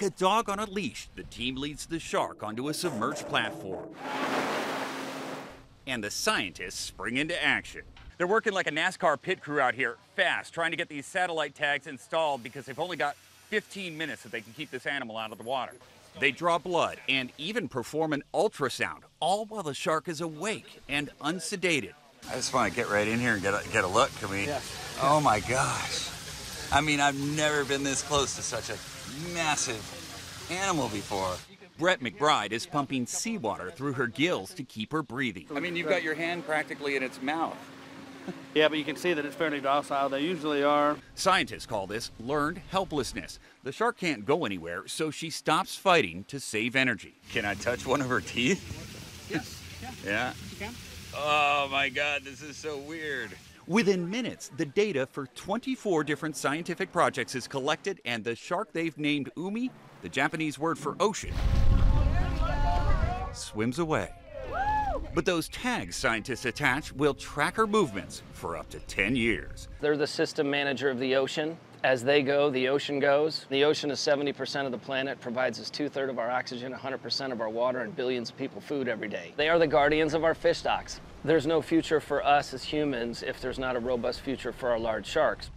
Like a dog on a leash, the team leads the shark onto a submerged platform. And the scientists spring into action. They're working like a NASCAR pit crew out here, fast, trying to get these satellite tags installed because they've only got 15 minutes that they can keep this animal out of the water. They draw blood and even perform an ultrasound, all while the shark is awake and unsedated. I just want to get right in here and get a, get a look. Can we? Oh my gosh. I mean, I've never been this close to such a massive animal before. Brett McBride is pumping seawater through her gills to keep her breathing. I mean, you've got your hand practically in its mouth. Yeah, but you can see that it's fairly docile. They usually are. Scientists call this learned helplessness. The shark can't go anywhere, so she stops fighting to save energy. Can I touch one of her teeth? Yes. Yeah. Yeah. You can. Oh my God, this is so weird. Within minutes, the data for 24 different scientific projects is collected, and the shark they've named Umi, the Japanese word for ocean, swims away. But those tags scientists attach will track her movements for up to 10 years. They're the system manager of the ocean. As they go, the ocean goes. The ocean is 70% of the planet, provides us two thirds of our oxygen, 100% of our water, and billions of people food every day. They are the guardians of our fish stocks. There's no future for us as humans if there's not a robust future for our large sharks.